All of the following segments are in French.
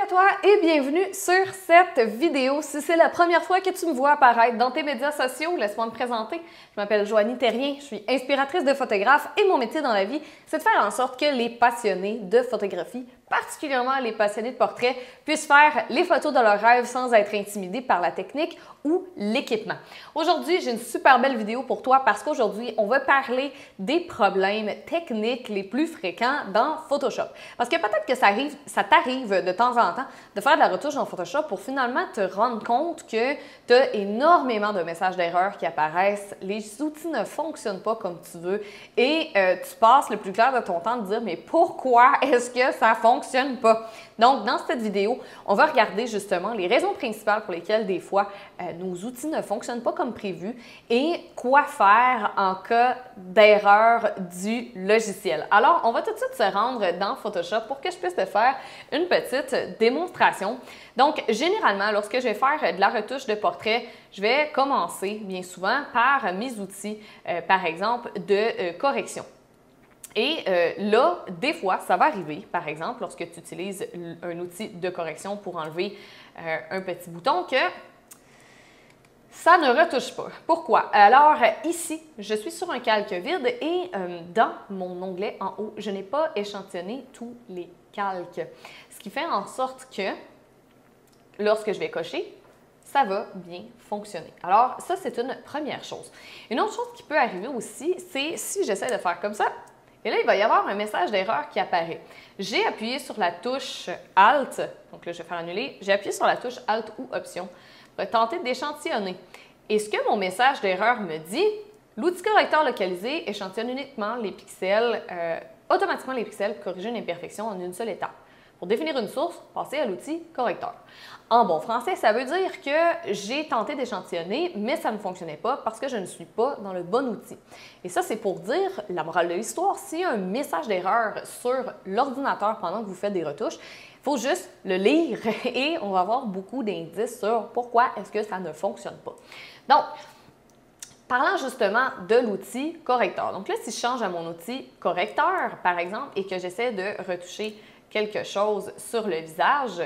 À toi et bienvenue sur cette vidéo. Si c'est la première fois que tu me vois apparaître dans tes médias sociaux, laisse-moi me présenter. Je m'appelle Joanie Terrien, je suis inspiratrice de photographe et mon métier dans la vie, c'est de faire en sorte que les passionnés de photographie particulièrement les passionnés de portrait, puissent faire les photos de leurs rêves sans être intimidés par la technique ou l'équipement. Aujourd'hui, j'ai une super belle vidéo pour toi parce qu'aujourd'hui, on va parler des problèmes techniques les plus fréquents dans Photoshop. Parce que peut-être que ça, arrive, ça t'arrive de temps en temps de faire de la retouche dans Photoshop pour finalement te rendre compte que tu as énormément de messages d'erreur qui apparaissent, les outils ne fonctionnent pas comme tu veux et euh, tu passes le plus clair de ton temps de dire mais pourquoi est-ce que ça fonctionne fonctionne pas. Donc, dans cette vidéo, on va regarder justement les raisons principales pour lesquelles des fois euh, nos outils ne fonctionnent pas comme prévu et quoi faire en cas d'erreur du logiciel. Alors, on va tout de suite se rendre dans Photoshop pour que je puisse te faire une petite démonstration. Donc, généralement, lorsque je vais faire de la retouche de portrait, je vais commencer bien souvent par mes outils, euh, par exemple, de euh, correction. Et euh, là, des fois, ça va arriver, par exemple, lorsque tu utilises un outil de correction pour enlever euh, un petit bouton, que ça ne retouche pas. Pourquoi? Alors, ici, je suis sur un calque vide et euh, dans mon onglet en haut, je n'ai pas échantillonné tous les calques. Ce qui fait en sorte que lorsque je vais cocher, ça va bien fonctionner. Alors, ça, c'est une première chose. Une autre chose qui peut arriver aussi, c'est si j'essaie de faire comme ça, et là, il va y avoir un message d'erreur qui apparaît. J'ai appuyé sur la touche Alt, donc là, je vais faire annuler. J'ai appuyé sur la touche Alt ou Option pour tenter d'échantillonner. Et ce que mon message d'erreur me dit, l'outil correcteur localisé échantillonne uniquement les pixels, euh, automatiquement les pixels pour corriger une imperfection en une seule étape. Pour définir une source, passez à l'outil correcteur. En bon français, ça veut dire que j'ai tenté d'échantillonner, mais ça ne fonctionnait pas parce que je ne suis pas dans le bon outil. Et ça, c'est pour dire la morale de l'histoire. S'il y a un message d'erreur sur l'ordinateur pendant que vous faites des retouches, il faut juste le lire et on va avoir beaucoup d'indices sur pourquoi est-ce que ça ne fonctionne pas. Donc, Parlant justement de l'outil correcteur. Donc là, si je change à mon outil correcteur, par exemple, et que j'essaie de retoucher quelque chose sur le visage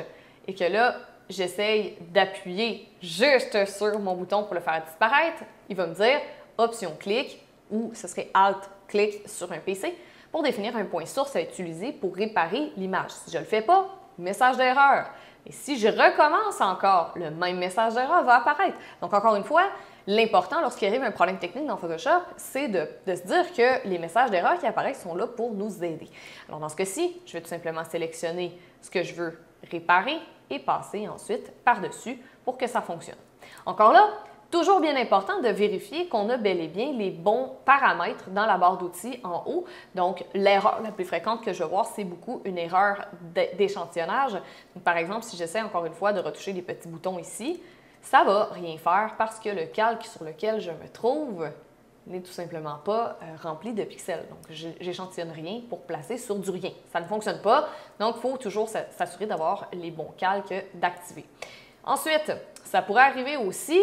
et que là, j'essaye d'appuyer juste sur mon bouton pour le faire disparaître, il va me dire option clic ou ce serait alt clic sur un PC pour définir un point source à utiliser pour réparer l'image. Si je ne le fais pas, message d'erreur. Et si je recommence encore, le même message d'erreur va apparaître. Donc encore une fois, L'important lorsqu'il arrive un problème technique dans Photoshop, c'est de, se dire que les messages d'erreur qui apparaissent sont là pour nous aider. Alors dans ce cas-ci, je vais tout simplement sélectionner ce que je veux réparer et passer ensuite par-dessus pour que ça fonctionne. Encore là, toujours bien important de vérifier qu'on a bel et bien les bons paramètres dans la barre d'outils en haut. Donc, l'erreur la plus fréquente que je vois, c'est beaucoup une erreur d'échantillonnage. Par exemple, si j'essaie encore une fois de retoucher les petits boutons ici, ça va rien faire parce que le calque sur lequel je me trouve n'est tout simplement pas euh, rempli de pixels. Donc, j'échantillonne rien pour placer sur du rien. Ça ne fonctionne pas, donc il faut toujours s'assurer d'avoir les bons calques d'activer. Ensuite, ça pourrait arriver aussi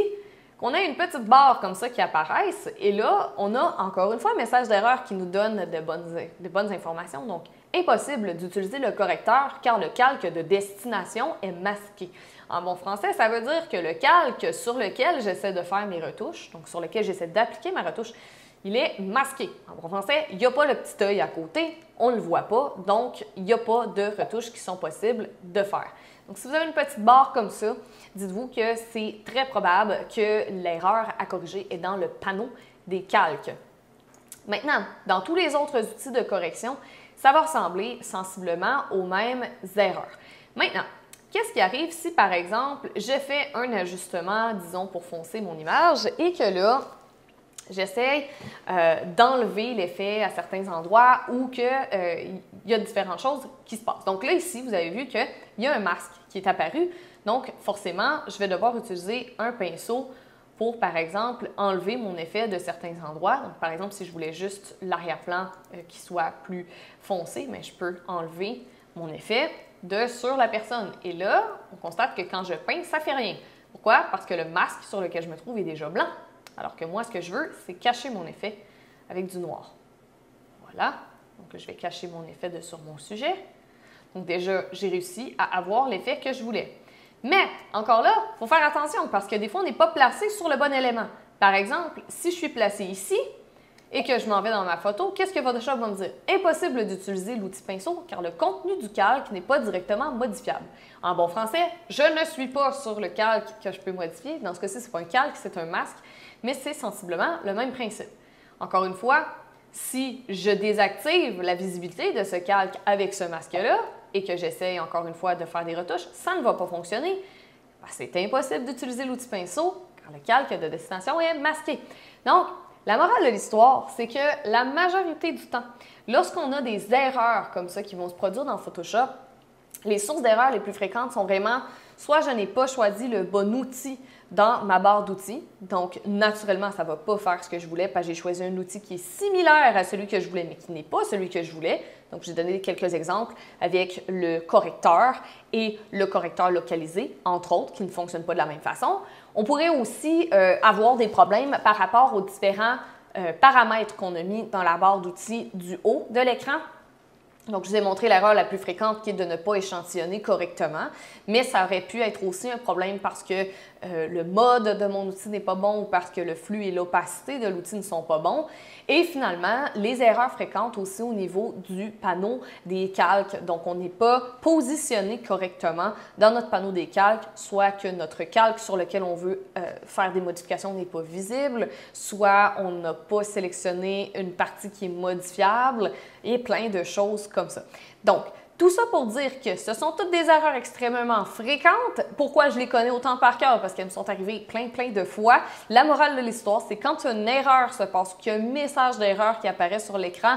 qu'on ait une petite barre comme ça qui apparaisse, et là, on a encore une fois un message d'erreur qui nous donne de bonnes, de bonnes informations. Donc, impossible d'utiliser le correcteur car le calque de destination est masqué. En bon français, ça veut dire que le calque sur lequel j'essaie de faire mes retouches, donc sur lequel j'essaie d'appliquer ma retouche, il est masqué. En bon français, il n'y a pas le petit œil à côté, on ne le voit pas, donc il n'y a pas de retouches qui sont possibles de faire. Donc si vous avez une petite barre comme ça, dites-vous que c'est très probable que l'erreur à corriger est dans le panneau des calques. Maintenant, dans tous les autres outils de correction, ça va ressembler sensiblement aux mêmes erreurs. Maintenant, Qu'est-ce qui arrive si, par exemple, je fais un ajustement, disons, pour foncer mon image et que là, j'essaie euh, d'enlever l'effet à certains endroits ou qu'il euh, y a différentes choses qui se passent. Donc là, ici, vous avez vu qu'il y a un masque qui est apparu. Donc, forcément, je vais devoir utiliser un pinceau pour, par exemple, enlever mon effet de certains endroits. Donc, par exemple, si je voulais juste l'arrière-plan euh, qui soit plus foncé, mais je peux enlever mon effet de sur la personne. Et là, on constate que quand je peins, ça fait rien. Pourquoi? Parce que le masque sur lequel je me trouve est déjà blanc. Alors que moi, ce que je veux, c'est cacher mon effet avec du noir. Voilà. Donc je vais cacher mon effet de sur mon sujet. Donc déjà, j'ai réussi à avoir l'effet que je voulais. Mais encore là, il faut faire attention parce que des fois, on n'est pas placé sur le bon élément. Par exemple, si je suis placé ici et que je m'en vais dans ma photo, qu'est-ce que Photoshop va me dire? Impossible d'utiliser l'outil pinceau car le contenu du calque n'est pas directement modifiable. En bon français, je ne suis pas sur le calque que je peux modifier. Dans ce cas-ci, ce n'est pas un calque, c'est un masque, mais c'est sensiblement le même principe. Encore une fois, si je désactive la visibilité de ce calque avec ce masque-là et que j'essaye encore une fois de faire des retouches, ça ne va pas fonctionner. C'est impossible d'utiliser l'outil pinceau car le calque de destination est masqué. Donc, la morale de l'histoire, c'est que la majorité du temps, lorsqu'on a des erreurs comme ça qui vont se produire dans Photoshop, les sources d'erreurs les plus fréquentes sont vraiment soit je n'ai pas choisi le bon outil dans ma barre d'outils, donc naturellement ça ne va pas faire ce que je voulais parce que j'ai choisi un outil qui est similaire à celui que je voulais mais qui n'est pas celui que je voulais. Donc j'ai donné quelques exemples avec le correcteur et le correcteur localisé, entre autres, qui ne fonctionnent pas de la même façon. On pourrait aussi euh, avoir des problèmes par rapport aux différents euh, paramètres qu'on a mis dans la barre d'outils du haut de l'écran. Donc, je vous ai montré l'erreur la plus fréquente qui est de ne pas échantillonner correctement, mais ça aurait pu être aussi un problème parce que euh, le mode de mon outil n'est pas bon ou parce que le flux et l'opacité de l'outil ne sont pas bons. Et finalement, les erreurs fréquentes aussi au niveau du panneau des calques. Donc, on n'est pas positionné correctement dans notre panneau des calques, soit que notre calque sur lequel on veut euh, faire des modifications n'est pas visible, soit on n'a pas sélectionné une partie qui est modifiable et plein de choses ça. Donc, tout ça pour dire que ce sont toutes des erreurs extrêmement fréquentes. Pourquoi je les connais autant par cœur? Parce qu'elles me sont arrivées plein, plein de fois. La morale de l'histoire, c'est quand une erreur se passe, qu'il y a un message d'erreur qui apparaît sur l'écran,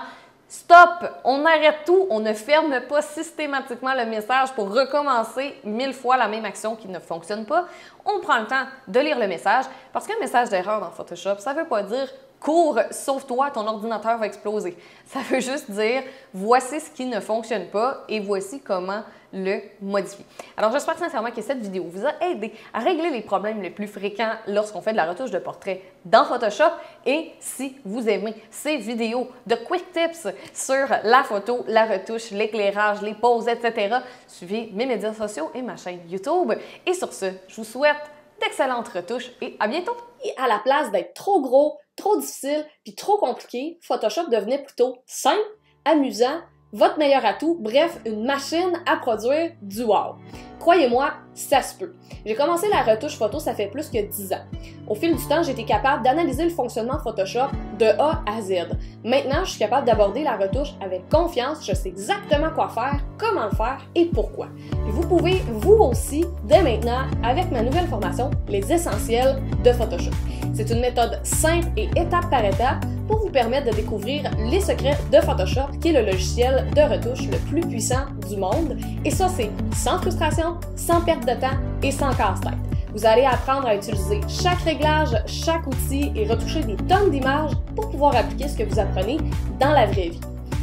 Stop! On arrête tout, on ne ferme pas systématiquement le message pour recommencer mille fois la même action qui ne fonctionne pas. On prend le temps de lire le message parce qu'un message d'erreur dans Photoshop, ça ne veut pas dire cours, sauve-toi, ton ordinateur va exploser. Ça veut juste dire voici ce qui ne fonctionne pas et voici comment le modifier. Alors j'espère sincèrement que cette vidéo vous a aidé à régler les problèmes les plus fréquents lorsqu'on fait de la retouche de portrait dans Photoshop et si vous aimez ces vidéos de quick tips sur la photo, la retouche, l'éclairage, les poses, etc., suivez mes médias sociaux et ma chaîne YouTube. Et sur ce, je vous souhaite d'excellentes retouches et à bientôt! Et à la place d'être trop gros, trop difficile puis trop compliqué, Photoshop devenait plutôt simple, amusant, votre meilleur atout, bref, une machine à produire du wow. Croyez-moi, ça se peut. J'ai commencé la retouche photo, ça fait plus que 10 ans. Au fil du temps, j'ai été capable d'analyser le fonctionnement de Photoshop de A à Z. Maintenant, je suis capable d'aborder la retouche avec confiance, je sais exactement quoi faire, comment le faire et pourquoi. vous pouvez, vous aussi, dès maintenant, avec ma nouvelle formation, les essentiels de Photoshop. C'est une méthode simple et étape par étape pour vous permettre de découvrir les secrets de Photoshop, qui est le logiciel de retouche le plus puissant du monde. Et ça, c'est sans frustration, sans perte de temps et sans casse-tête. Vous allez apprendre à utiliser chaque réglage, chaque outil et retoucher des tonnes d'images pour pouvoir appliquer ce que vous apprenez dans la vraie vie.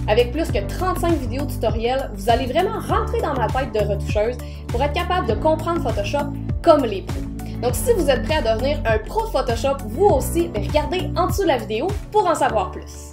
Avec plus que 35 vidéos tutoriels, vous allez vraiment rentrer dans ma tête de retoucheuse pour être capable de comprendre Photoshop comme les pros. Donc si vous êtes prêt à devenir un pro de Photoshop, vous aussi, ben, regardez en dessous de la vidéo pour en savoir plus.